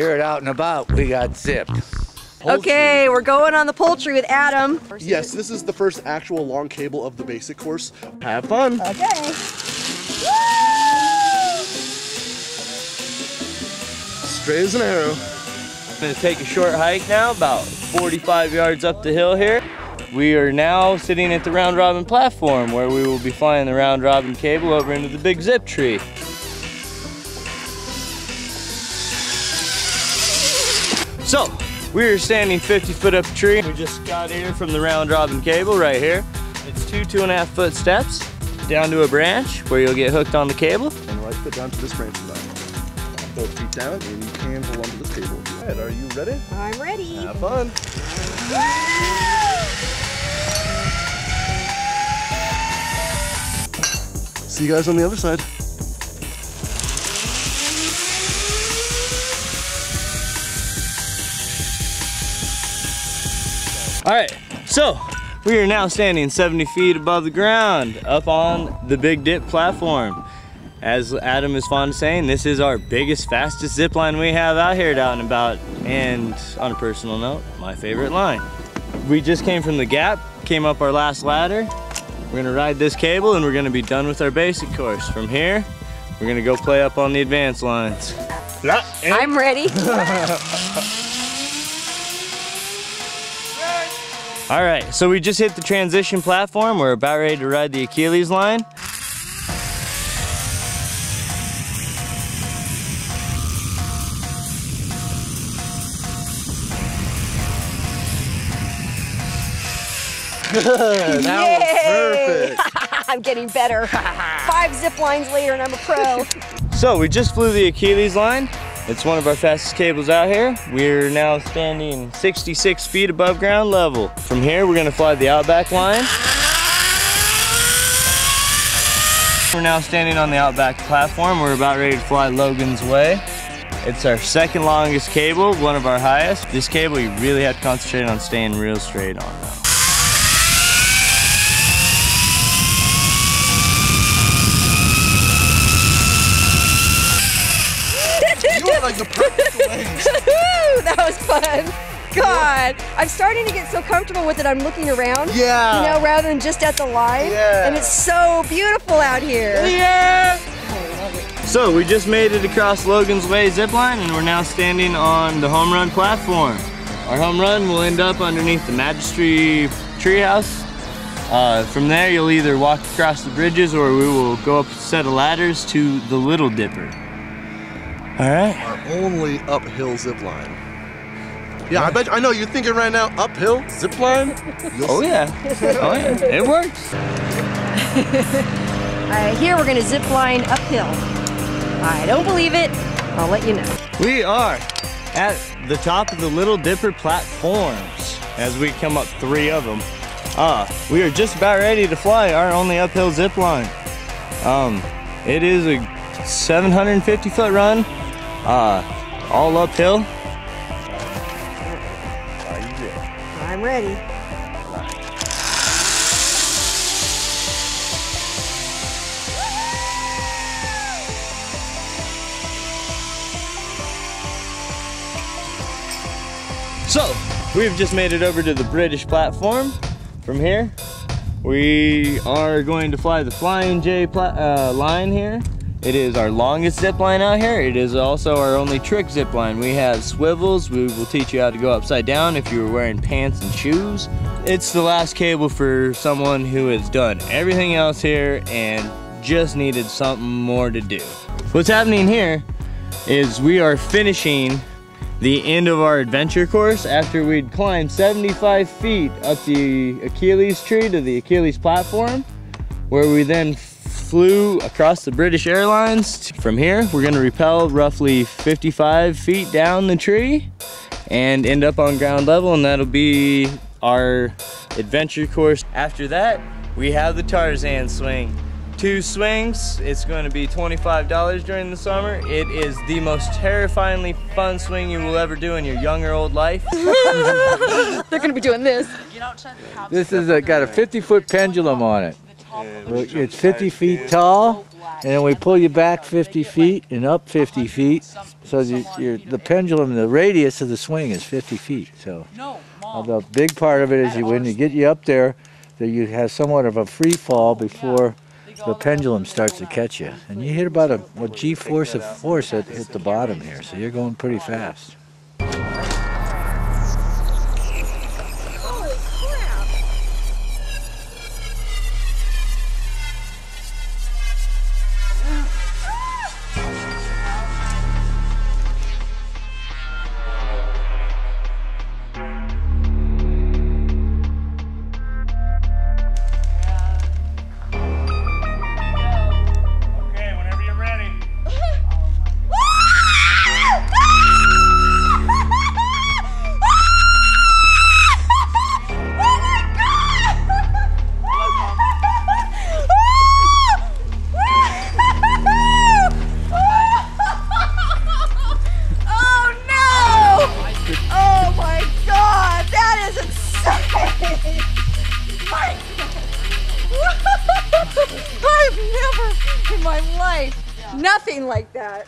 Here at Out and About, we got zipped. Okay, we're going on the poultry with Adam. Yes, this is the first actual long cable of the basic course. Have fun. Okay. Straight as an arrow. I'm gonna take a short hike now, about 45 yards up the hill here. We are now sitting at the round robin platform where we will be flying the round robin cable over into the big zip tree. So, we are standing 50 foot up a tree. We just got here from the round robin cable right here. It's two, two and a half foot steps down to a branch where you'll get hooked on the cable. And right foot down to this branch and down. Both feet down and you can hold onto this cable. All right, are you ready? I'm ready. Have fun. See you guys on the other side. All right, so we are now standing 70 feet above the ground up on the Big Dip platform. As Adam is fond of saying, this is our biggest, fastest zip line we have out here at Out and About. And on a personal note, my favorite line. We just came from the gap, came up our last ladder. We're gonna ride this cable and we're gonna be done with our basic course. From here, we're gonna go play up on the advanced lines. I'm ready. All right, so we just hit the transition platform. We're about ready to ride the Achilles line. Good, that Yay! I'm getting better. Five zip lines later and I'm a pro. So we just flew the Achilles line. It's one of our fastest cables out here. We're now standing 66 feet above ground level. From here, we're gonna fly the Outback line. We're now standing on the Outback platform. We're about ready to fly Logan's Way. It's our second longest cable, one of our highest. This cable you really have to concentrate on staying real straight on though. You are like the perfect wings. Woo, that was fun. God, I'm starting to get so comfortable with it. I'm looking around. Yeah. You know, rather than just at the line. Yeah. And it's so beautiful out here. Yeah! So we just made it across Logan's Way zipline and we're now standing on the home run platform. Our home run will end up underneath the Majestree treehouse. Uh, from there you'll either walk across the bridges or we will go up a set of ladders to the Little Dipper. All right. Our only uphill zip line. Yeah, I bet I know you're thinking right now, uphill zip line. Oh see. yeah. Oh yeah. It works. All right, here we're gonna zip line uphill. I don't believe it. I'll let you know. We are at the top of the Little Dipper platforms as we come up three of them. Uh, we are just about ready to fly our only uphill zip line. Um, it is a 750 foot run, uh, all uphill. I'm ready. So, we've just made it over to the British platform. From here, we are going to fly the Flying J uh, line here. It is our longest zip line out here. It is also our only trick zip line. We have swivels. We will teach you how to go upside down if you were wearing pants and shoes. It's the last cable for someone who has done everything else here and just needed something more to do. What's happening here is we are finishing the end of our adventure course after we'd climbed 75 feet up the Achilles tree to the Achilles platform, where we then flew across the British Airlines. From here, we're gonna rappel roughly 55 feet down the tree and end up on ground level, and that'll be our adventure course. After that, we have the Tarzan swing. Two swings, it's going to be $25 during the summer. It is the most terrifyingly fun swing you will ever do in your young or old life. They're gonna be doing this. This is a, got a 50 foot pendulum on it. It's 50 feet tall and then we pull you back 50 feet and up 50 feet. So you, you're, the pendulum, the radius of the swing is 50 feet. So the big part of it is you, when you get you up there, that you have somewhat of a free fall before the pendulum starts to catch you. And you hit about a, a G force of force that hit the bottom here. So you're going pretty fast. Life nothing like that.